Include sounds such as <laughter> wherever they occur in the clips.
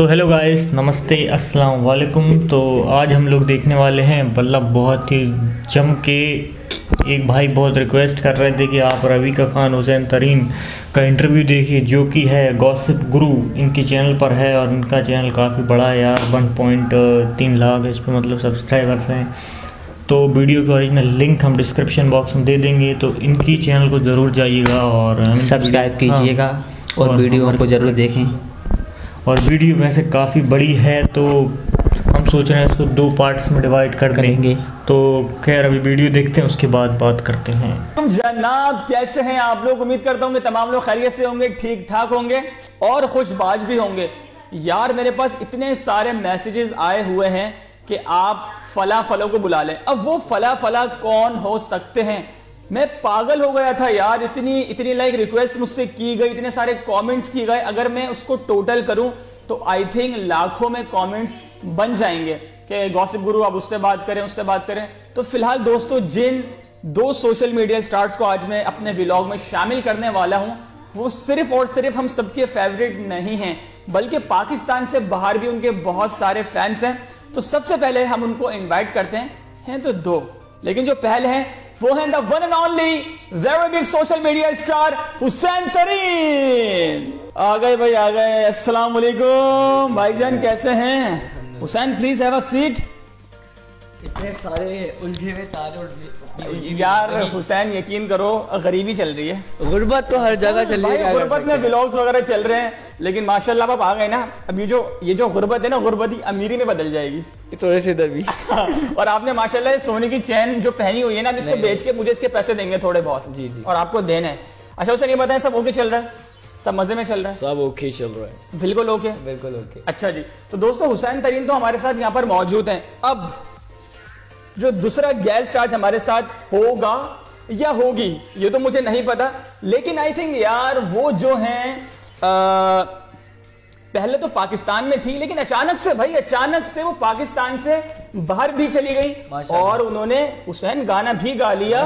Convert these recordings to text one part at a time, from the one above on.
So hello guys नमस्ते अस्सलाम वालेकुम। तो आज हम लोग देखने वाले हैं मतलब बहुत ही जम के एक भाई बहुत रिक्वेस्ट कर रहे थे कि आप रवि का खान हुसैन तरीन का इंटरव्यू देखिए जो कि है गॉसिप गुरु इनके चैनल पर है और इनका चैनल काफ़ी बड़ा है यार वन पॉइंट तीन लाख इस पर मतलब सब्सक्राइबर्स हैं। तो वीडियो की ओरिजिनल लिंक हम डिस्क्रिप्शन बॉक्स में दे देंगे तो इनकी चैनल को ज़रूर जाइएगा और सब्सक्राइब कीजिएगा हाँ। और वीडियो को ज़रूर देखें। और वीडियो वैसे काफ़ी बड़ी है तो हम सोच रहे हैं इसको दो पार्ट्स में डिवाइड कर करेंगे। देंगे तो खैर अभी वीडियो देखते हैं उसके बाद बात करते हैं। तुम जनाब कैसे हैं? आप लोग उम्मीद करता हूँ कि तमाम लोग खैरियत से होंगे ठीक ठाक होंगे और खुशबाज भी होंगे। यार मेरे पास इतने सारे मैसेजेस आए हुए हैं कि आप फला फलों को बुला लें। अब वो फला फला कौन हो सकते हैं? मैं पागल हो गया था यार, इतनी इतनी लाइक रिक्वेस्ट मुझसे की गई, इतने सारे कमेंट्स की गए अगर मैं उसको टोटल करूँ तो आई थिंक लाखों में कमेंट्स बन जाएँगे। कि गॉसिप गुरु अब उससे बात करें, उससे बात करें। तो फ़िलहाल दोस्तों, जिन दो सोशल मीडिया स्टार्स को आज मैं अपने व्लॉग में शामिल करने वाला हूँ, वो सिर्फ़ और सिर्फ़ हम सबके फेवरेट नहीं हैं, बल्कि पाकिस्तान से बाहर भी उनके बहुत सारे फैंस हैं। तो सबसे पहले हम उनको इनवाइट करते हैं। हैं तो दो, लेकिन जो पहले हैं वो है the one and only very big social media star Hussain Tareen आ गए भाई आ गए। अस्सलाम वालेकुम। भाईजान कैसे हैं? Hussain please have a seat इतने सारे उलझे हुए तारे यार हुसैन यकीन करो गरीबी चल रही है। गुर्बत तो हर जगह चल रही है गुर्बत में ब्लॉग्स वगैरह चल रहे हैं। लेकिन माशाल्लाह आप आ गए ना अब ये जो ये जो गुर्बत है ना गुर्बत ही अमीरी में बदल जाएगी। थोड़े से इधर भी। <laughs> और आपने माशाल्लाह ये सोने की चैन जो पहनी हुई है ना अब इसको बेच के मुझे इसके पैसे देंगे थोड़े बहुत। जी, जी। और आपको देना है। अच्छा उसे नहीं बताएँ सब ओके चल रहा है? सब मज़े में चल रहा है? सब ओके चल रहा है। है बिल्कुल ओके बिल्कुल ओके अच्छा जी तो दोस्तों हुसैन तरीन तो हमारे साथ यहाँ पर मौजूद हैं। अब जो दूसरा गेस्ट आज हमारे साथ होगा या होगी ये तो मुझे नहीं पता लेकिन आई थिंक यार वो जो हैं पहले तो पाकिस्तान में थी लेकिन अचानक से भाई अचानक से वो पाकिस्तान से बाहर भी चली गई और उन्होंने हुसैन गाना भी गा लिया।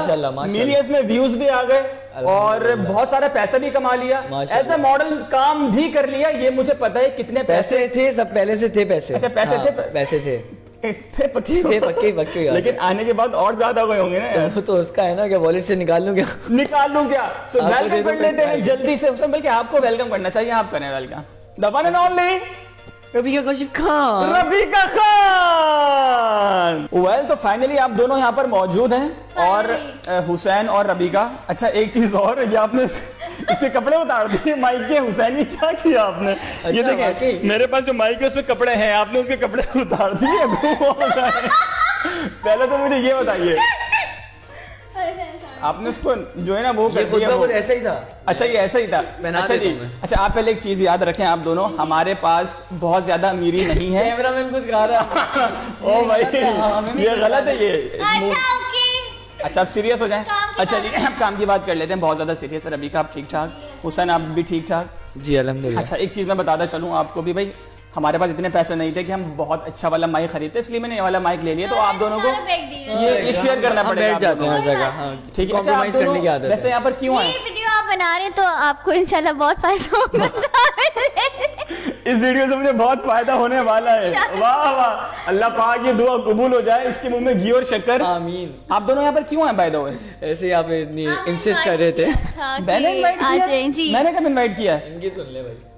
मिलियंस में व्यूज़ भी आ गए और बहुत सारा पैसा भी कमा लिया। एज ए मॉडल काम भी कर लिया ये मुझे पता है कितने पैसे पैसे थे सब पहले से थे पैसे अच्छा, पैसे हाँ, थे? पैसे थे थे पक्के थे पक्के पक्के लेकिन आने के बाद और ज़्यादा गए होंगे ना तो, तो उसका है ना क्या वॉलेट से निकाल लूँ क्या? निकाल दूँ क्या? सो वेलकम कर लेते हैं। जल्दी से उसमें बल्कि आपको वेलकम करना चाहिए आप करें welcome the one and only Rabia Kashif Khan. Rabeeca Khan! Well तो फाइनली आप दोनों यहाँ पर मौजूद हैं और हुसैन और रबीका अच्छा एक चीज़ और ये आपने इससे कपड़े उतार दिए माइक के हुसैन ये क्या किया आपने? ये अच्छा, देखें वाकई? मेरे पास जो माइक है उसमें कपड़े हैं आपने उसके कपड़े उतार दिए। <laughs> <laughs> पहले तो मुझे ये बताइए आपने उसको जो है ना वो कर दिया वो। ऐसा ही था। अच्छा ये ऐसा ही था। अच्छा जी। अच्छा आप पहले एक चीज़ याद रखें आप दोनों। हमारे पास बहुत ज़्यादा अमीरी नहीं है। कैमरामैन कुछ गा रहा <laughs> ओ भाई ये गलत है ये। अच्छा अच्छा आप सीरियस हो जाएँ। काम की अच्छा बात जी आप काम की बात कर लेते हैं बहुत ज़्यादा सीरियस है। रबी का आप ठीक ठाक? हुसैन आप भी ठीक ठाक? जी अल्हम्दुलिल्लाह। अच्छा एक चीज़ मैं बताता चलूँ आपको भी भाई। हमारे पास इतने पैसे नहीं थे कि हम बहुत अच्छा वाला माइक खरीदते इसलिए मैंने ये वाला माइक ले लिया तो आप दोनों को ये शेयर करना पड़ेगा हैं हाँ ठीक है अच्छा आदत वैसे यहाँ पर क्यों आए वीडियो आप बना रहे तो आपको इंशाल्लाह बहुत फ़ायदा होगा। <laughs> इस वीडियो से मुझे बहुत फ़ायदा होने वाला है। वाह वाह। अल्लाह पाक ये दुआ कबूल हो जाए इसके मुँह में घी और शक्कर। आमीन। आप दोनों यहाँ पर क्यों आए बाय द वे ऐसे ही आप इतनी इंसिस्ट कर रहे थे। मैंने इनवाइट किया मैंने कब इनवाइट किया? है इनकी सुन ले भाई।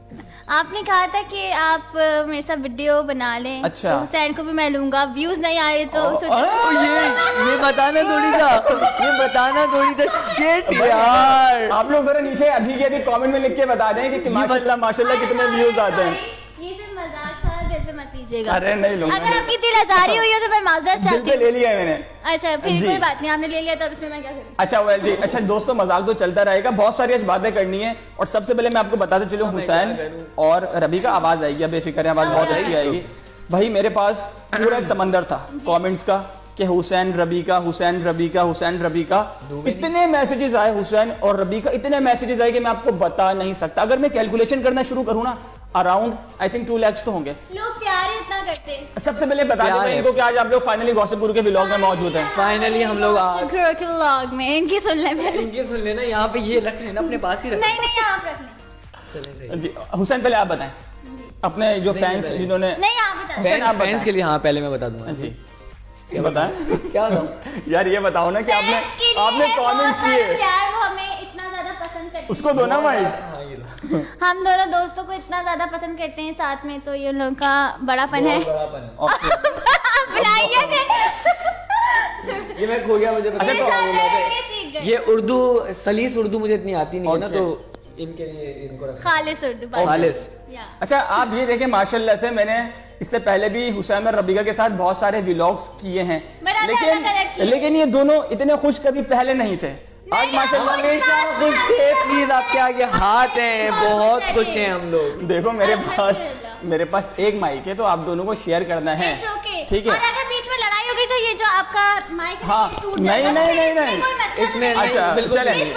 आपने कहा था कि आप मेरे साथ वीडियो बना लें। अच्छा। तो हुसैन को भी मैं लूँगा। व्यूज़ नहीं आ रहे तो सोचा- ये ये बताना थोड़ी था। ये बताना थोड़ी था। शिट यार। आप लोग जरा नीचे अभी के अभी कमेंट में लिख के बता दें कि माशाल्लाह माशाल्लाह कितने व्यूज़ आते हैं। ये सिर्फ़ मज़ाक पे मत लीजिएगा। अरे नहीं लूँगा अगर आपकी दिल आजारी हुई हो तो मैं माजरत दिल चाहती हूँ ले लिया है मैंने। अच्छा फिर कोई बात नहीं आपने ले लिया तो अब इसमें मैं क्या करूँ? अच्छा वेल जी अच्छा दोस्तों मज़ाक तो चलता रहेगा। बहुत सारी आज बातें करनी है और सबसे पहले मैं आपको बताते चलूँ हुसैन और रबी का आवाज़ आएगी अब बेफिक्र आवाज़ बहुत अच्छी आएगी। भाई मेरे पास पूरा एक समंदर था कमेंट्स का कि हुसैन रबी का हुसैन रबी का हुसैन रबी का। इतने मैसेजेस आए हुसैन और रबी का इतने मैसेजेस आए कि मैं आपको बता नहीं सकता। अगर मैं कैलकुलेशन करना शुरू करूँ ना around I think two lakhs तो होंगे। लोग प्यार इतना करते हैं। सबसे पहले बता प्यार दें इनको कि आज आप लोग फाइनली गॉसिप गुरु के व्लॉग में मौजूद हैं। फाइनली हम लोग आ- के व्लॉग में इनकी सुन ले पहले। इनकी सुन लेना यहाँ पे ये रख लेना अपने पास ही रख नहीं नहीं आप रख लें जी हुसैन पहले आप बताएँ। अपने जो फैंस जिन्होंने नहीं आप बता फ़ैन फैंस के लिए हाँ पहले मैं बता दूँगा। जी। ये बताएँ? क्या बताऊँ? <laughs> यार ये बताओ ना कि आपने आपने है बहुत कमेंट्स सारा किए। उसको दो ना भाई। हम दोनों दोस्तों को इतना ज़्यादा पसंद करते हैं साथ में तो ये लोगों का बड़ा फन है। ये मैं खो गया मुझे पता नहीं ये उर्दू सलीस उर्दू मुझे इतनी आती नहीं है ना तो इनके लिए इनको खालिस उर्दू खालिस। अच्छा आप ये देखें माशाल्लाह से मैंने इससे पहले भी हुसैन और रबीका के साथ बहुत सारे व्लॉग्स किए हैं। लेकिन लेकिन ये दोनों इतने खुश कभी पहले नहीं थे। आज माशाल्लाह हमेशा खुश थे प्लीज़ आपके आगे हाथ हैं बहुत खुश हैं हम लोग। देखो मेरे पास मेरे पास एक माइक है तो आप दोनों को शेयर करना है। ठीक है? अगर बीच में लड़ाई हो गई तो ये जो आपका माइक हाँ, नहीं, नहीं, तो नहीं, नहीं। इसमें अच्छा चले। इस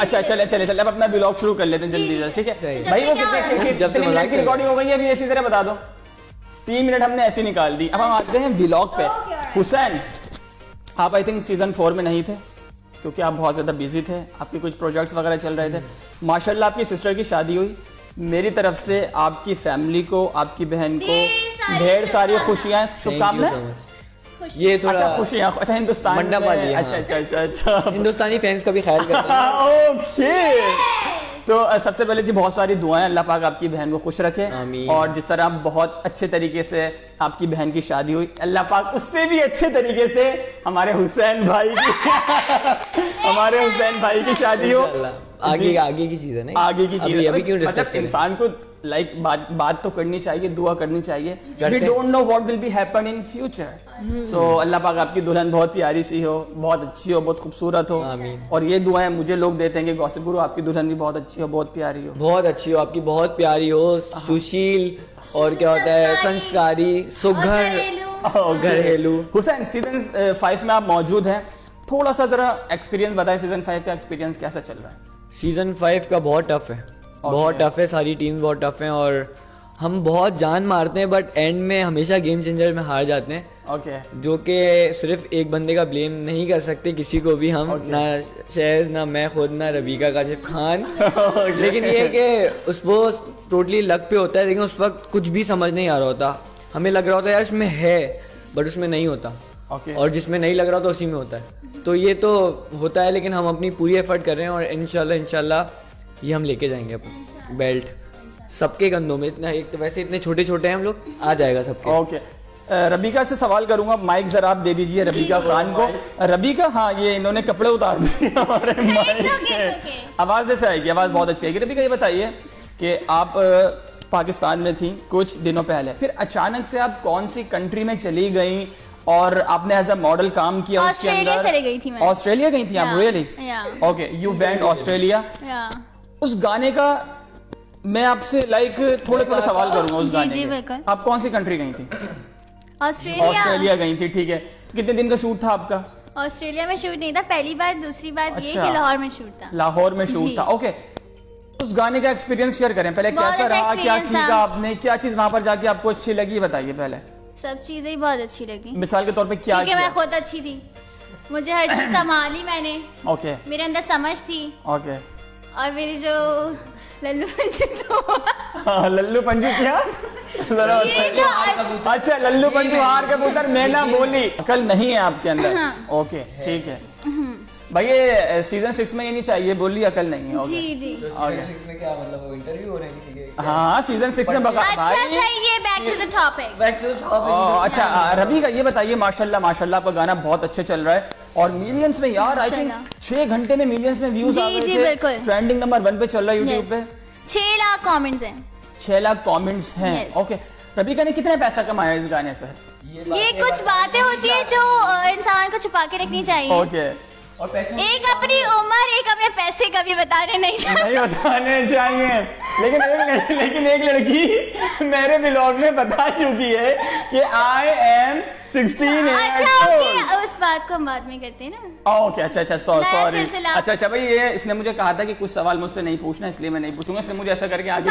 अच्छा चले चले चले अब अपना ब्लॉग शुरू कर लेते हैं जल्दी से ठीक है? भाई वो कितने मिनट की रिकॉर्डिंग हो गई है अभी ऐसी जरा बता दो। तीन मिनट हमने ऐसे निकाल दी। अब हम आते हैं व्लॉग पे। Okay, हुसैन आप आई थिंक सीज़न फोर में नहीं थे? क्योंकि आप बहुत ज़्यादा बिज़ी थे आपके कुछ प्रोजेक्ट्स वगैरह चल रहे थे। माशाल्लाह आपकी सिस्टर की शादी हुई। मेरी तरफ़ से आपकी फैमिली को आपकी बहन को ढेर सारी। खुशियाँ शुभकामनाएँ। ये अच्छा थोड़ा खुशियाँ अच्छा हिंदुस्तान मंडप में- वाली, हाँ। अच्छा अच्छा अच्छा। अच्छा हिंदुस्तानी फैंस का भी ख्याल ओके <laughs> तो सबसे पहले जी बहुत सारी दुआएँ अल्लाह पाक आपकी बहन को खुश रखे। और जिस तरह आप बहुत अच्छे तरीके से आपकी बहन की शादी हुई। अल्लाह पाक उससे भी अच्छे तरीके से हमारे हुसैन भाई की <laughs> हमारे हुसैन भाई की शादी हो। आगे। आगे की चीज़ है ना आगे की चीज़ अभी अभी क्यों डिस्कस मतलब इंसान को लाइक बात बात तो करनी चाहिए दुआ करनी चाहिए। We don't know what will be happen in future so Allah पाक आपकी दुल्हन बहुत प्यारी सी हो बहुत अच्छी हो बहुत खूबसूरत हो। आमीन। और ये दुआएँ मुझे लोग देते हैं कि गौसिफ गुरु आपकी दुल्हन भी बहुत अच्छी हो बहुत प्यारी हो। बहुत अच्छी हो आपकी बहुत प्यारी हो। सुशील और क्या होता है संस्कारी सुघर घरेलू। घरेलू। हुसैन सीज़न फाइव में आप मौजूद हैं। थोड़ा सा जरा एक्सपीरियंस बताएँ सीज़न फाइव का एक्सपीरियंस कैसा चल रहा है? सीज़न फाइव का बहुत टफ है। बहुत टफ है सारी टीम बहुत टफ है और हम बहुत जान मारते हैं बट एंड में हमेशा गेम चेंजर में हार जाते हैं। ओके जो कि सिर्फ़ एक बंदे का ब्लेम नहीं कर सकते किसी को भी हम ना शहज ना मैं खुद ना रबीका काशिफ खान। <laughs> लेकिन ये कि उस वो टोटली लक पे होता है लेकिन उस वक्त कुछ भी समझ नहीं आ रहा होता। हमें लग रहा होता है यार इसमें है बट उसमें नहीं होता। ओके और जिसमें नहीं लग रहा होता उसी में होता है। तो ये तो होता है लेकिन हम अपनी पूरी एफर्ट कर रहे हैं और इनशाला इनशाला ये हम लेके जाएँगे अपन। बेल्ट सबके कंधों में इतना एक तो वैसे इतने छोटे छोटे हैं हम लोग आ जाएगा सबके। ओके अ, रबीका से सवाल करूँगा माइक जरा आप दे दीजिए रबीका खान को। रबीका हाँ ये इन्होंने कपड़े उतार दिए <laughs> हमारे माइक. आवाज़ जैसे आएगी आवाज़ बहुत अच्छी आएगी। रबीका ये बताइए कि आप पाकिस्तान में थी कुछ दिनों पहले। फिर अचानक से आप कौन सी कंट्री में चली गई और आपने एज अ मॉडल काम किया उसके अंदर? चली गई थी मैं। ऑस्ट्रेलिया गई थी आप really okay you went Australia उस गाने का मैं आपसे लाइक थोड़े थोड़े सवाल करूँगा उस गाने। आप कौन सी कंट्री गई थी? ऑस्ट्रेलिया। ऑस्ट्रेलिया गई थी ठीक है। तो कितने दिन का शूट था आपका? ऑस्ट्रेलिया में शूट नहीं था पहली बार दूसरी ये अच्छा। कि लाहौर में शूट था। लाहौर में शूट था ओके। उस गाने का एक्सपीरियंस शेयर करें पहले कैसा अच्छा रहा क्या सीखा आपने क्या चीज़ वहाँ पर जाके आपको अच्छी लगी बताइए पहले। सब चीज़ें ही बहुत अच्छी लगी। मिसाल के तौर पे क्या क्योंकि मैं खुद अच्छी थी। मुझे हर चीज़ संभाली मैंने। ओके। मेरे अंदर समझ थी। ओके। और मेरी जो लल्लू पंचू तो <laughs> हाँ, लल्लू पंजू क्या? ये आज अच्छा लल्लू पंजू हार के पुत्र मैं ना बोली। कल नहीं है आपके अंदर। हाँ। ओके ठीक है। भाई ये सीज़न सिक्स में ये नहीं चाहिए बोली अकल नहीं है? ओके। जी। जी क्या मतलब इंटरव्यू हो रहे हैं हाँ सीज़न सिक्स में बका अच्छा सही है बैक टू द टॉपिक ओ, अच्छा आ, रबी का ये बताइए माशाल्लाह माशाल्लाह आपका गाना बहुत अच्छे चल रहा है। और मिलियंस में यार आई थिंक छह घंटे में मिलियंस में व्यूज़ आ गए थे। ट्रेंडिंग नंबर वन पे चल रहा है यूट्यूब Yes. पे। छह लाख कॉमेंट्स हैं। छह लाख कॉमेंट्स हैं. ओके रबीका ने कितना पैसा कमाया इस गाने से? ये ये कुछ बातें होती है जो इंसान को छुपा के रखनी चाहिए। ओके और पैसे एक अपनी उम्र एक अपने पैसे कभी बताने नहीं चाहिए नहीं बताने चाहिए। लेकिन एक लड़की लेकिन एक लड़की मेरे ब्लॉग में बता चुकी है कि आई एम 16 अच्छा ओके उस बात को हम बाद में करते हैं ना। ओके अच्छा अच्छा सॉरी सॉरी। अच्छा अच्छा भाई ये इसने मुझे कहा था कि कुछ सवाल मुझसे नहीं पूछना इसलिए मैं नहीं पूछूँगा। इसलिए मुझे ऐसा करके आगे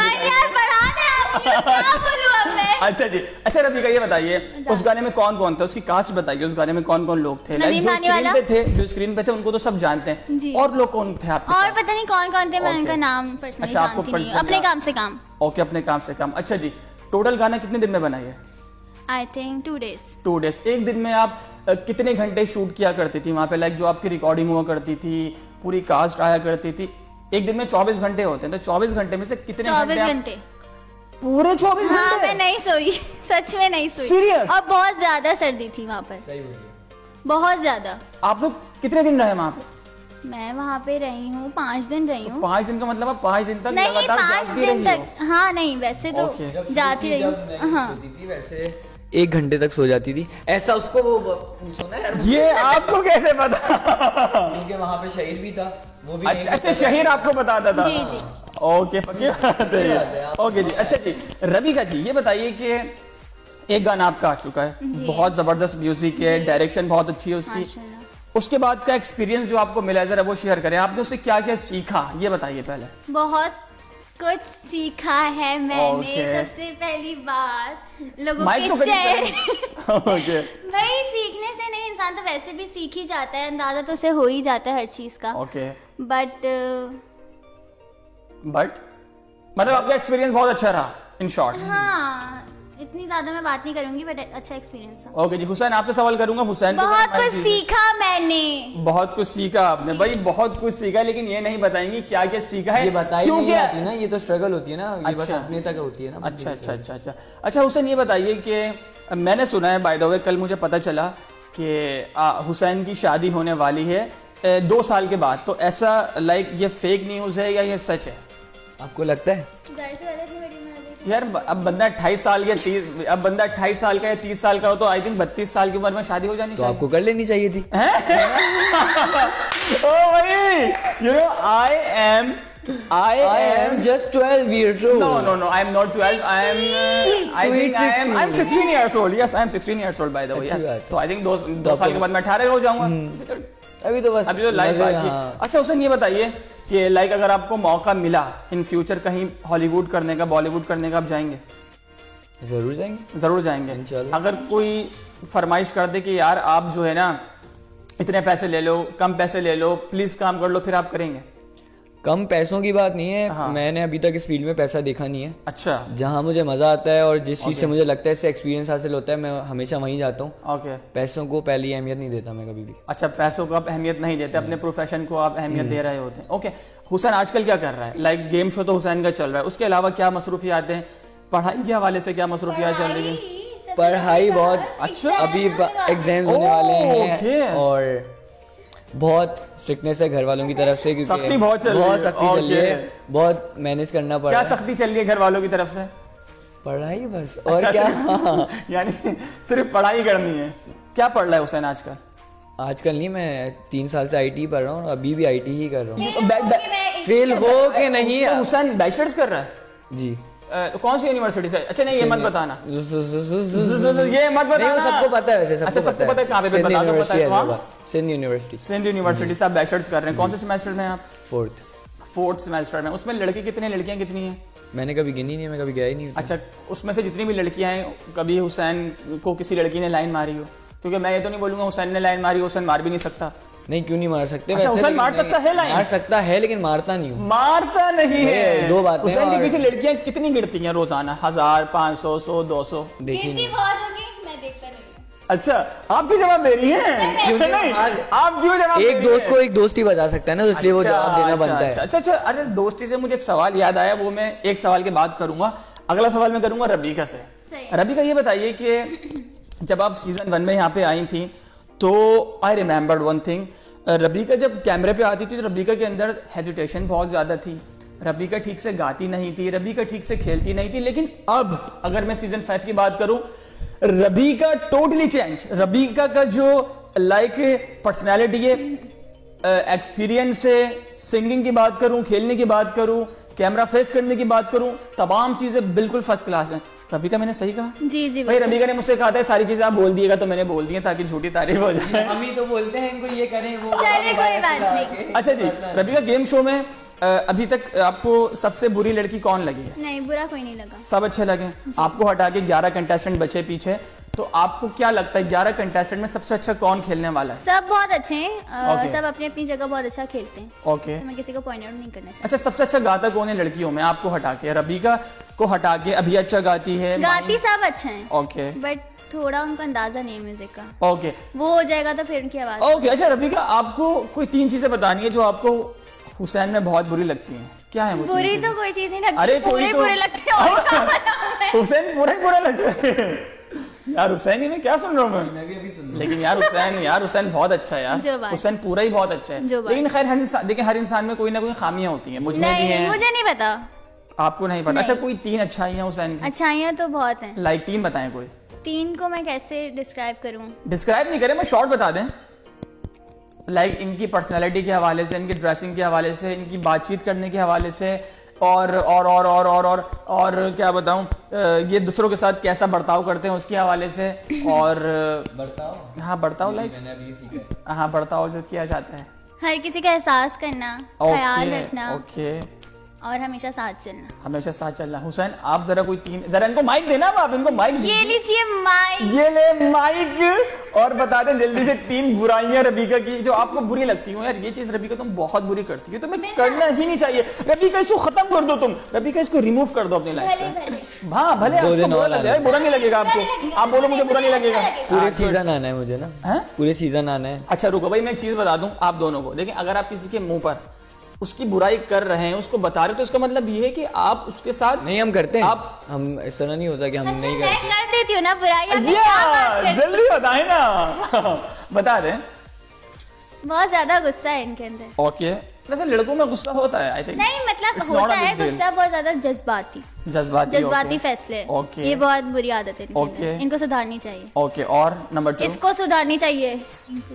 अच्छा जी अच्छा रफीका ये बताइए उस गाने में कौन कौन था? उसकी कास्ट बताइए उस गाने में कौन कौन लोग थे? जो स्क्रीन पे थे जो स्क्रीन पे थे उनको तो सब जानते हैं। और लोग कौन थे आपके और पता नहीं कौन कौन थे मैं उनका नाम अच्छा, आपको अपने काम से काम। ओके अपने काम से काम। अच्छा जी टोटल गाना कितने दिन में बनाइए I think two days two days एक दिन में आप कितने घंटे शूट किया करती थी वहाँ पे? लाइक जो आपकी रिकॉर्डिंग हुआ करती थी पूरी कास्ट आया करती थी। एक दिन में 24 घंटे होते हैं तो 24 घंटे में से कितने घंटे। पूरे 24 हाँ घंटे? मैं नहीं सोई। <laughs> सच में नहीं सोई। Serious? और बहुत ज़्यादा सर्दी थी वहाँ पर। बहुत ज़्यादा। आप लोग कितने दिन रहे वहाँ पे? मैं वहाँ पे रही हूँ पाँच दिन रही हूँ। पाँच दिन का मतलब आप पाँच दिन तक नहीं पाँच दिन तक। हाँ नहीं वैसे तो जाती रही हूँ। हाँ। एक घंटे तक सो जाती थी। ऐसा उसको वो पूछो ना यार। ये आपको कैसे पता? क्योंकि वहाँ पे शहीद भी था। अच्छा अच्छा शहीर आपको बताता था। जी, जी। ओके पक्की बात है। ये। ओके जी अच्छा जी रबीका जी ये बताइए कि एक गाना आपका आ चुका है। बहुत ज़बरदस्त म्यूज़िक है डायरेक्शन बहुत अच्छी है उसकी। उसके बाद का एक्सपीरियंस जो आपको मिला है जरा वो शेयर करें। आपने उससे क्या क्या सीखा? ये बताइए पहले। बहुत कुछ सीखा है मैंने Okay. सबसे पहली बात। लोगों माइक तो के चेहरे okay. भाई सीखने से नहीं इंसान तो वैसे भी सीख ही जाता है। अंदाज़ा तो उसे हो ही जाता है हर चीज़ का। ओके बट बट मतलब आपका एक्सपीरियंस बहुत अच्छा रहा इन शॉर्ट हाँ इतनी ज़्यादा मैं बात नहीं करूँगी बट अच्छा एक्सपीरियंस था। ओके जी हुसैन आपसे सवाल करूँगा हुसैन बहुत कुछ सीखा मैंने। बहुत कुछ सीखा आपने भाई बहुत कुछ सीखा लेकिन ये नहीं बताएँगे क्या क्या सीखा है ये बताई नहीं क्या ना ये तो स्ट्रगल होती है ना ये बस अच्छा। अपने तक होती है ना अच्छा अच्छा अच्छा अच्छा। अच्छा हुसैन ये बताइए कि मैंने सुना है बाय द वे कल मुझे पता चला कि हुसैन की शादी होने वाली है दो साल के बाद। तो ऐसा लाइक ये फेक न्यूज़ है या ये सच है? आपको लगता है यार अब बंदा अट्ठाईस साल या तीस अब बंदा अट्ठाईस साल का या तीस साल का हो तो आई थिंक बत्तीस साल की उम्र में शादी हो जानी तो चाहिए आपको कर लेनी चाहिए थी <laughs> ओ भाई you know I am I, I am am just 12 years old No, no, no. I am not 12. I am. I Sweet think I am. 16. I'm 16 years old. Yes, I am 16 years old by the way. Yes. तो I think दो दो साल के बाद मैं 18 हो जाऊँगा अभी तो बस अभी तो लाइफ बाकी हाँ। अच्छा हुसैन ये बताइए कि लाइक अगर आपको मौका मिला इन फ्यूचर कहीं हॉलीवुड करने का बॉलीवुड करने का आप जाएँगे ज़रूर जाएँगे ज़रूर जाएँगे। अगर कोई फरमाइश कर दे कि यार आप जो है ना इतने पैसे ले लो कम पैसे ले लो प्लीज़ काम कर लो फिर आप करेंगे कम पैसों की बात नहीं है हाँ। मैंने अभी तक इस फ़ील्ड में पैसा देखा नहीं है। अच्छा। जहाँ मुझे मज़ा आता है और जिस चीज़ से मुझे लगता है इससे एक्सपीरियंस हासिल होता है मैं हमेशा वहीं जाता हूँ। ओके पैसों को पहली अहमियत नहीं देता मैं कभी भी। अच्छा पैसों को आप अहमियत नहीं देते अपने प्रोफेशन को आप अहमियत दे रहे होते हैं। ओके हुसैन आजकल क्या कर रहा है? लाइक गेम शो तो हुसैन का चल रहा है। उसके अलावा क्या मसरूफियात हैं? पढ़ाई के हवाले से क्या मसरूफियात चल रही है? पढ़ाई बहुत अच्छा। अभी एग्ज़ाम होने वाले हैं और बहुत स्ट्रिक्टनेस है घर वालों की तरफ़ से क्योंकि सख्ती बहुत चल बहुत सख्ती चल रही है। बहुत मैनेज करना पड़ रहा है। क्या सख्ती चल रही है घर वालों की तरफ़ से? पढ़ाई बस। और अच्छा, क्या? सिर्फ- <laughs> यानी सिर्फ़ पढ़ाई करनी है। क्या पढ़ रहा है हुसैन आजकल? आजकल नहीं मैं तीन साल से आईटी पढ़ रहा हूँ अभी भी आईटी ही कर रहा हूँ। तो फेल हो के नहीं तो हुसैन बैचलर्स कर रहा है? जी। कौन सी यूनिवर्सिटी से? अच्छा नहीं ये मत बताना। ये मत बताना। सबको पता है अच्छा सबको पता है कहाँ पे बता दो पता है सिंध यूनिवर्सिटी सिंध यूनिवर्सिटी से आप बैचलर्स कर रहे हैं। कौन से सेमेस्टर में आप? फोर्थ फोर्थ सेमेस्टर में। उसमें लड़के कितने लड़कियाँ कितनी हैं? मैंने कभी गिनी नहीं है मैं कभी गया ही नहीं अच्छा उसमें से जितनी भी लड़कियाँ हैं कभी हुसैन को किसी लड़की ने लाइन मारी हो? क्योंकि मैं ये तो नहीं बोलूँगा हुसैन ने लाइन मारी हुसैन मार भी नहीं सकता। नहीं क्यों नहीं मार सकते? अच्छा, वैसे हुसैन मार सकता है लाइन? मार सकता है लेकिन मारता नहीं हूँ। मारता नहीं है। दो बातें हुसैन के पीछे लड़कियाँ कितनी गिरती हैं रोज़ाना? हज़ार पाँच सौ सौ दो सौ। देखी नहीं। बहुत होगी मैं देखता नहीं हूँ। अच्छा आप क्यों जवाब दे रही हैं? क्योंकि नहीं? आप क्यों जवाब एक दोस्त को एक दोस्ती बता सकता है ना तो इसलिए वो अच्छा, जवाब देना अच्छा, बनता अच्छा है अच्छा अच्छा अरे दोस्ती से मुझे एक सवाल याद आया वो मैं एक सवाल के बाद करूँगा। अगला सवाल मैं करूँगा रबीका से। सही। रबीका ये बताइए कि जब आप सीज़न वन में यहाँ पे आई थी तो I remembered one thing Rebecca जब कैमरे पे आती थी तो रबीका के अंदर हेजिटेशन बहुत ज़्यादा थी। रबीका ठीक से गाती नहीं थी रबीका ठीक से खेलती नहीं थी, लेकिन अब अगर मैं सीज़न फाइव की बात करूँ रबीका टोटली चेंज रबीका का जो लाइक पर्सनैलिटी है एक्सपीरियंस है सिंगिंग की बात करूँ, खेलने की बात करूँ कैमरा फेस करने की बात करूँ, तमाम चीज़ें बिल्कुल फ़र्स्ट क्लास हैं। रबीका मैंने सही कहा? जी जी भाई रबीका ने मुझसे कहा था सारी चीज़ें आप बोल दिएगा तो मैंने बोल दिया ताकि झूठी तारीफ़ हो जाए। <laughs> हम ही तो बोलते हैं इनको ये करें वो चलिए कोई बात नहीं। अच्छा जी रबीका गेम शो में अभी तक आपको सबसे बुरी लड़की कौन लगी? है नहीं बुरा कोई नहीं लगा। सब अच्छे लगे? आपको हटा के 11 कंटेस्टेंट बचे पीछे। तो आपको क्या लगता है 11 कंटेस्टेंट में सबसे अच्छा कौन खेलने वाला है? सब बहुत अच्छे हैं। Okay. सब अपनी अपनी जगह बहुत अच्छा खेलते हैं। Okay okay. तो मैं किसी को पॉइंट आउट नहीं करना चाहती। अच्छा सबसे अच्छा गाता कौन है लड़कियों में? आपको हटा के रबीका को हटा के अभी अच्छा गाती है गाती सब अच्छे हैं। ओके बट थोड़ा उनका अंदाज़ा नहीं है म्यूज़िक का। ओके वो हो जाएगा तो फिर उनकी आवाज़। ओके अच्छा रबीका आपको कोई तीन चीज़ें बतानी है जो आपको हुसैन में बहुत बुरी लगती है? क्या है बुरी तो कोई चीज़ नहीं लगती अरे पूरे तो- बुरे लगते हैं? <laughs> हुसैन पूरा बुरा लगता है। यार हुसैन ही में क्या सुन रहा हूँ मैं भी अभी सुन लेकिन यार हुसैन यार हुसैन बहुत अच्छा है यार। हुसैन पूरा ही बहुत अच्छा है। लेकिन खैर हर इंसान देखिए हर इंसान में कोई ना कोई खामियाँ होती हैं। मुझमें भी नहीं हैं। मुझे नहीं पता। आपको नहीं पता। अच्छा कोई तीन अच्छाइयाँ हुसैन की? अच्छाइयाँ तो बहुत हैं। लाइक तीन बताएँ कोई। तीन को मैं कैसे डिस्क्राइब करूँ? डिस्क्राइब नहीं करें मैं शॉर्ट बता दें। लाइक इनकी पर्सनैलिटी के हवाले से इनकी ड्रेसिंग के हवाले से इनकी बातचीत करने के हवाले से और और और और और और और क्या बताऊँ ये दूसरों के साथ कैसा बर्ताव करते हैं उसके हवाले से <coughs> और बर्ताव? हाँ बर्ताव लाइक हाँ। बर्ताव जो किया जाता है। हर किसी का एहसास करना ख्याल रखना। ओके और हमेशा साथ चलना। हमेशा साथ चलना। हुसैन आप जरा कोई तीन जरा इनको माइक देना आप इनको माइक ये लीजिए माइक ये ले माइक और बता दें जल्दी से तीन बुराइयाँ रबीका की जो आपको बुरी लगती हो। यार ये चीज़ रबीका तुम बहुत बुरी करती हो तुम्हें करना ही नहीं चाहिए। रबीका इसको खत्म कर दो तुम। रबीका इसको रिमूव कर दो अपनी लाइफ से। हाँ भले आपको बुरा नहीं लगेगा आपको। आप बोलो मुझे बुरा नहीं लगेगा। पूरे सीज़न आना है मुझे ना। पूरे सीज़न आना है। अच्छा रुको भाई मैं एक चीज़ बता दूँ आप दोनों को। देखिए अगर आप किसी के मुँह पर उसकी बुराई कर रहे हैं उसको बता रहे हो तो इसका मतलब ये है कि आप उसके साथ नहीं हम करते हैं। आप- हम इस तरह नहीं होता कि हम अच्छा नहीं मैं करते। कर देती हूँ ना बुराई आप क्या बात या करते जल्दी है ना। <laughs> बता दें। बहुत ज़्यादा गुस्सा है इनके अंदर। ओके वैसे लड़कों में गुस्सा होता है आई थिंक नहीं मतलब होता है गुस्सा बहुत ज़्यादा जज्बाती। जज्बाती जज्बाती. फैसले। Okay. ये बहुत बुरी आदत है। Okay. इनको सुधारनी चाहिए। ओके और नंबर टू इसको सुधारनी चाहिए।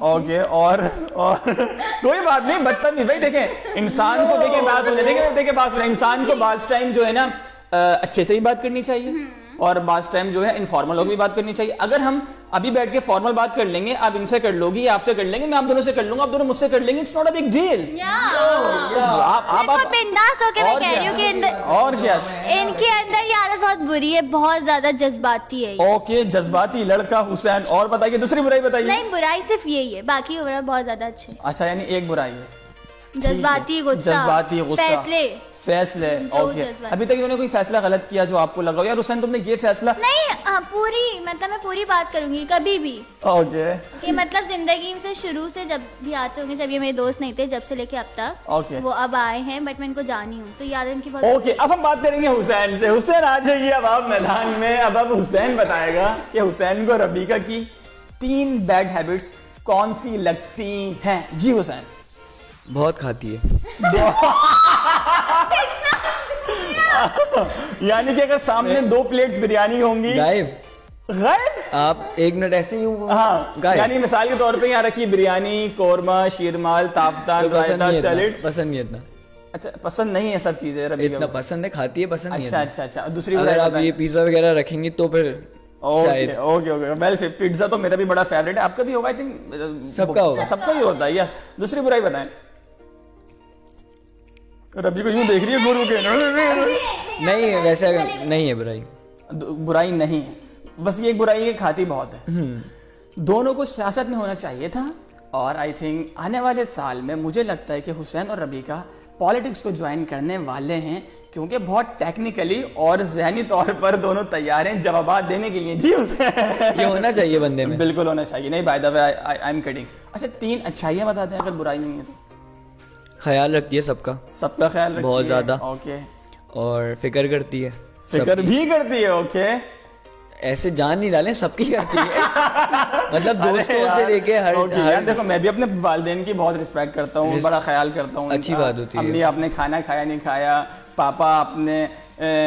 ओके और और कोई बात नहीं बदतमीजी। भाई देखें इंसान को देखें बात सुने देखें देखें बात सुने इंसान को बास टाइम जो है ना अच्छे से ही बात करनी चाहिए। और बास टाइम जो है इनफॉर्मल होकर भी बात करनी चाहिए। अगर हम अभी बैठ के फॉर्मल बात कर लेंगे आप इनसे कर लोगी आपसे कर लेंगे मैं आप दोनों से कर लूँगा आप दोनों मुझसे कर लेंगे it's not a big deal आप आप आप बिंदास होके मैं और कह रही हूँ कि क्या? अंदर और क्या? इनके अंदर ये आदत बहुत बुरी है बहुत ज़्यादा जज्बाती है ओके जज्बाती लड़का हुसैन और बताइए दूसरी बुराई बताइए। नहीं बुराई सिर्फ़ यही है बाकी बहुत ज़्यादा अच्छे। अच्छा यानी एक बुराई है। जज्बाती गुस्सा जज्बाती गुस्सा। फैसले। फैसले ओके अभी तक इन्होंने कोई फैसला गलत किया जो आपको लगा यार हुसैन तुमने ये फैसला नहीं हाँ, पूरी मतलब मैं पूरी बात करूँगी कभी भी। ओके कि मतलब ज़िंदगी से शुरू से जब भी आते होंगे जब ये मेरे दोस्त नहीं थे जब से लेके अब तक ओके वो अब आए हैं बट मैं इनको जानी हूँ। तो याद इनकी बहुत ओके अब हम बात करेंगे हुसैन से। हुसैन आ जाइए अब आप मैदान में। अब अब हुसैन बताएगा कि हुसैन को रबीका की तीन बैड हैबिट्स कौन सी लगती हैं। जी हुसैन। बहुत खाती है। <laughs> <laughs> यानी कि अगर सामने दो प्लेट्स बिरयानी होंगी। गायब। गायब? आप एक मिनट ऐसे ही हाँ यानी मिसाल के तौर पे यहाँ रखी बिरयानी कोरमा शीरमाल ताफ्तान तो रायता सैलेड। पसंद नहीं इतना। अच्छा पसंद नहीं है सब चीज़ें रबीका इतना पसंद है खाती है पसंद अच्छा अच्छा अच्छा दूसरी अगर आप ये पिज्जा वगैरह रखेंगी तो फिर okay okay okay. Well pizza तो मेरा भी बड़ा फेवरेट है। आपका भी होगा आई थिंक सबका होगा। सबका ही होता है यस दूसरी बुराई बताएँ। रबी को यूँ देख रही है गुरु के? नहीं वैसे नहीं है बुराई। बुराई नहीं है। बस ये एक बुराई है खाती बहुत है। दोनों को सियासत में होना चाहिए था। और आई थिंक आने वाले साल में मुझे लगता है कि हुसैन और रबी का पॉलिटिक्स को ज्वाइन करने वाले हैं क्योंकि बहुत टेक्निकली और जहनी तौर पर दोनों तैयार हैं जवाब देने के लिए। जी हुसैन। ये होना चाहिए बंदे में। बिल्कुल होना चाहिए। नहीं by the way I am cutting अच्छा तीन अच्छाइयाँ बता दें अगर बुराई नहीं है तो। ख्याल रखती है सबका। सबका ख्याल रखती बहुत ज़्यादा। ओके। और फ़िक्र करती है फ़िक्र भी करती है ओके। ऐसे जान नहीं डाले सबकी करती है। <laughs> मतलब दोस्तों से लेके हर, यार हर देखो मैं भी अपने वालदेन की बहुत रिस्पेक्ट करता हूँ बड़ा ख्याल करता हूँ अच्छी बात होती है। आपने खाना खाया नहीं खाया? पापा आपने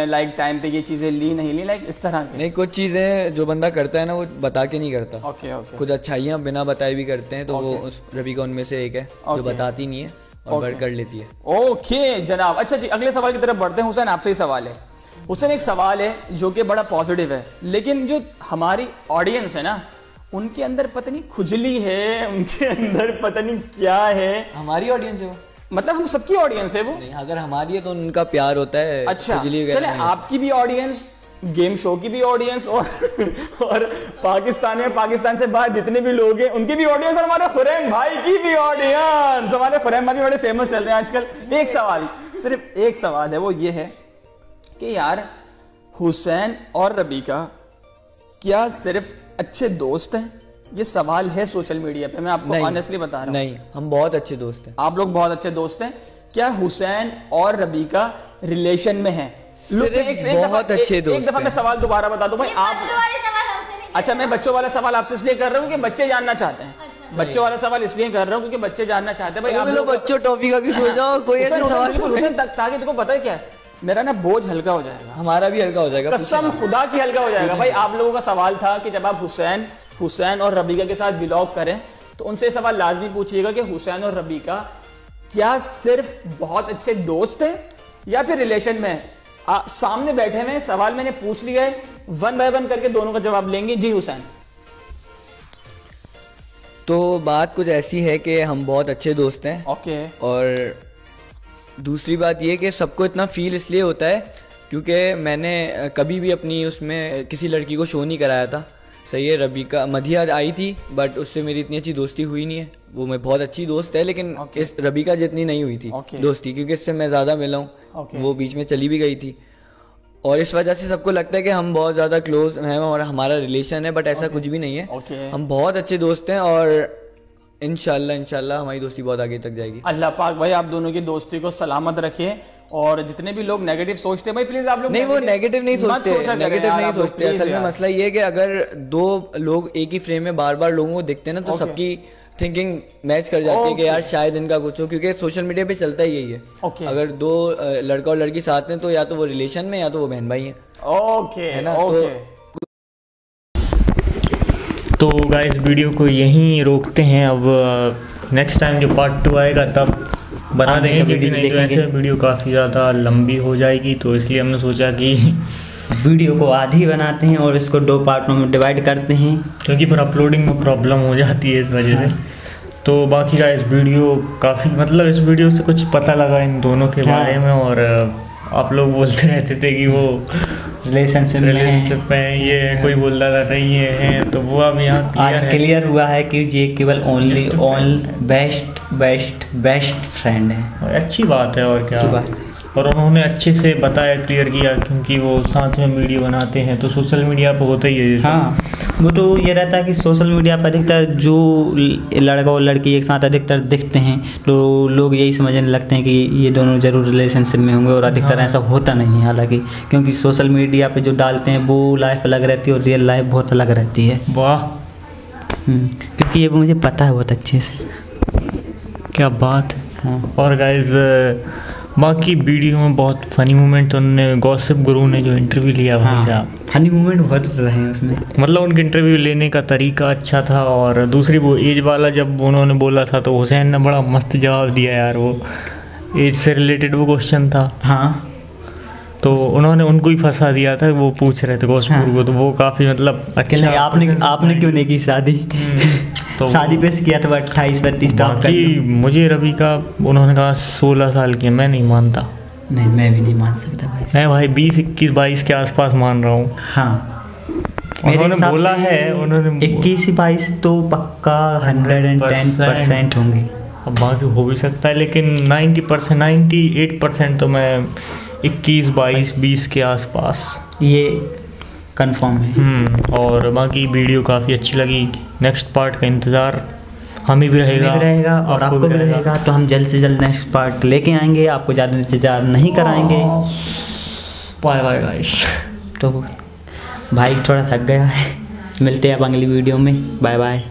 लाइक टाइम पे ये चीज़ें ली नहीं ली? लाइक इस तरह के। नहीं कुछ चीज़ें जो बंदा करता है ना वो बता के नहीं करता। Okay okay. कुछ अच्छाइयाँ बिना बताए भी करते हैं तो वो उस रवि का उनमें से एक है जो बताती नहीं है। और कर लेती है। ओके जनाब। अच्छा जी अगले सवाल की तरफ़ बढ़ते हैं। हुसैन आपसे ही सवाल है। हुसैन एक सवाल है जो कि बड़ा पॉजिटिव है लेकिन जो हमारी ऑडियंस है ना उनके अंदर पता नहीं खुजली है उनके अंदर पता नहीं क्या है? हमारी ऑडियंस है वो। मतलब हम सबकी ऑडियंस है वो। नहीं अगर हमारी है तो उनका प्यार होता है अच्छा चले आपकी भी ऑडियंस गेम शो की भी ऑडियंस और और पाकिस्तान में पाकिस्तान से बाहर जितने भी लोग हैं उनकी भी ऑडियंस और हमारे खुरैम भाई की भी ऑडियंस हमारे खुरैम भाई बड़े फ़ेमस चल रहे हैं आजकल। एक सवाल सिर्फ़ एक सवाल है वो ये है कि यार हुसैन और रबीका क्या सिर्फ़ अच्छे दोस्त हैं? ये सवाल है सोशल मीडिया पे मैं आपको ऑनेस्टली बता रहा हूँ। नहीं हम बहुत अच्छे दोस्त हैं। आप लोग बहुत अच्छे दोस्त हैं। क्या हुसैन और रबीका रिलेशन में हैं? बहुत अच्छे एक- दोस्त एक दफ़ा मैं सवाल दोबारा बता दूँ भाई आप बच्चों वाले सवाल हमसे नहीं अच्छा मैं बच्चों वाला सवाल आपसे इसलिए कर रहा हूँ कि बच्चे जानना चाहते हैं। अच्छा। बच्चों वाला सवाल इसलिए कर रहा हूँ क्योंकि बच्चे जानना चाहते हैं। भाई आप बच्चों टॉफी का की सो जाओ <laughs> कोई ऐसे सवाल ताकि तुमको पता है क्या है? मेरा ना बोझ हल्का हो जाएगा। हमारा भी हल्का हो जाएगा कसम खुदा की हल्का हो जाएगा। भाई आप लोगों का सवाल था कि जब आप हुसैन हुसैन और रबीका के साथ बिलोंग करें तो उनसे सवाल लाजमी पूछिएगा कि हुसैन और रबीका क्या सिर्फ़ बहुत अच्छे दोस्त हैं या फिर रिलेशन में हैं? आ, सामने बैठे हुए सवाल मैंने पूछ लिया है। वन बाय वन करके दोनों का जवाब लेंगे। जी हुसैन। तो बात कुछ ऐसी है कि हम बहुत अच्छे दोस्त हैं। ओके। और दूसरी बात यह कि सबको इतना फील इसलिए होता है क्योंकि मैंने कभी भी अपनी उसमें किसी लड़की को शो नहीं कराया था। सही है रबी का मधिया आई थी बट उससे मेरी इतनी अच्छी दोस्ती हुई नहीं है वो मैं बहुत अच्छी दोस्त है लेकिन Okay. इस रबीका जितनी नहीं हुई थी Okay. दोस्ती क्योंकि इससे मैं ज़्यादा मिला हूँ Okay. वो बीच में चली भी गई थी और इस वजह से सबको लगता है कि हम बहुत ज़्यादा क्लोज हैं और हमारा रिलेशन है बट ऐसा okay. कुछ भी नहीं है Okay. हम बहुत अच्छे दोस्त हैं और इनशाला इनशाला हमारी दोस्ती बहुत आगे तक जाएगी। अल्लाह पाक भाई आप दोनों की दोस्ती को सलामत रखे और जितने भी लोग नेगेटिव सोचते हैं भाई प्लीज़ आप लोग नहीं वो नेगेटिव नहीं सोचते नेगेटिव नहीं सोचते। असल में मसला ये है कि अगर दो लोग एक ही फ्रेम में बार बार लोगों को देखते हैं ना तो सबकी थिंकिंग मैच कर जाती है कि यार शायद इनका कुछ हो क्योंकि सोशल मीडिया पे चलता ही यही है। Okay. अगर दो लड़का और लड़की साथ हैं तो या तो वो रिलेशन में या तो वो बहन भाई हैं। ओके है ना, ओके तो- गाइस वीडियो को यहीं रोकते हैं। अब नेक्स्ट टाइम जो पार्ट टू आएगा तब बना देंगे वीडियो नहीं तो देखेंगे। ऐसे वीडियो काफ़ी ज़्यादा लंबी हो जाएगी तो इसलिए हमने सोचा कि <laughs> वीडियो को आधी बनाते हैं और इसको दो पार्टों में डिवाइड करते हैं। क्योंकि फिर अपलोडिंग में प्रॉब्लम हो जाती है इस वजह से। तो बाकी का इस वीडियो काफ़ी मतलब इस वीडियो से कुछ पता लगा इन दोनों के हाँ। बारे में और आप लोग बोलते रहते थे कि वो रिलेशनशिप में रिलेशनशिप में ये है, कोई बोलता था नहीं ये है तो वो अब यहाँ आज क्लियर हुआ है कि ये केवल only all best best best friend है। अच्छी बात है और क्या? बात बात और उन्होंने अच्छे से बताया क्लियर किया क्योंकि वो साथ में वीडियो बनाते हैं तो सोशल मीडिया पर होता ही है हाँ वो तो ये रहता है कि सोशल मीडिया पर अधिकतर जो लड़का और लड़की एक साथ अधिकतर दिखते हैं तो लोग यही समझने लगते हैं कि ये दोनों ज़रूर रिलेशनशिप में होंगे और अधिकतर हाँ। ऐसा होता नहीं है हालाँकि क्योंकि सोशल मीडिया पर जो डालते हैं वो लाइफ अलग रहती है और रियल लाइफ बहुत अलग रहती है। वाह। हम्म, क्योंकि ये मुझे पता है बहुत अच्छे से। क्या बात है। हाँ। और गाइज़ बाकी वीडियो में बहुत फनी मोमेंट उन्होंने गॉसिप गुरु ने जो इंटरव्यू लिया भाई साहब फनी मोमेंट बहुत रहे हैं उसमें। मतलब उनके इंटरव्यू लेने का तरीका अच्छा था और दूसरी वो एज वाला जब उन्होंने बोला था तो हुसैन ने बड़ा मस्त जवाब दिया यार वो। एज से रिलेटेड वो क्वेश्चन था। हाँ। तो उन्होंने उनको ही फंसा दिया था वो पूछ रहे थे गौसम हाँ। गुरु को तो वो काफ़ी मतलब अच्छा आपने आपने क्यों नहीं की शादी? तो शादी पे किया था अट्ठाईस बत्तीस टॉप कर बाकी मुझे रवि का उन्होंने कहा सोलह साल की मैं नहीं मानता। नहीं मैं भी नहीं मान सकता भाई मैं भाई बीस इक्कीस बाईस के आसपास मान रहा हूँ। हाँ। उन्होंने बोला है, उन्होंने- इक्कीस बाईस तो पक्का हंड्रेड एंड टेन परसेंट होंगे। अब बाकी हो भी सकता है लेकिन ninety percent ninety eight percent तो मैं इक्कीस बाईस बीस के आसपास। ये कंफर्म है। हम्म और बाकी वीडियो काफ़ी अच्छी लगी। नेक्स्ट पार्ट का इंतज़ार हम ही भी रहेगा भी रहेगा और आपको भी रहेगा। तो हम जल्द से जल्द नेक्स्ट पार्ट लेके आएँगे। आपको ज़्यादा इंतज़ार नहीं कराएँगे। बाय बाय गाइस तो भाई थोड़ा थक गया है। मिलते हैं अब अगली वीडियो में। Bye bye